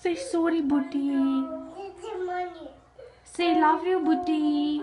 Say sorry, Booty. Say love you, Booty.